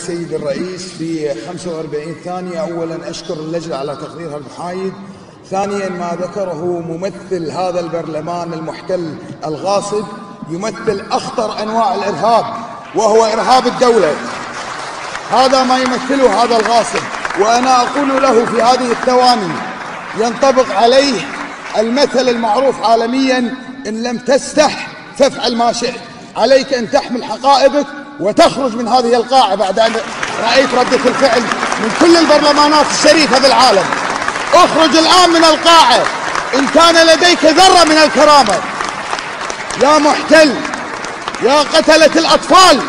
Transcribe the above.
السيد الرئيس في 45 ثانية. أولا أشكر اللجنة على تقديرها المحايد. ثانيا ما ذكره ممثل هذا البرلمان المحتل الغاصب يمثل أخطر أنواع الإرهاب وهو إرهاب الدولة. هذا ما يمثله هذا الغاصب وأنا أقول له في هذه الثواني ينطبق عليه المثل المعروف عالميا إن لم تستح فافعل ما شئت. عليك أن تحمل حقائبك وتخرج من هذه القاعة بعد أن رأيت ردة الفعل من كل البرلمانات الشريفة بالعالم أخرج الآن من القاعة. إن كان لديك ذرة من الكرامة. يا محتل يا قتلة الأطفال.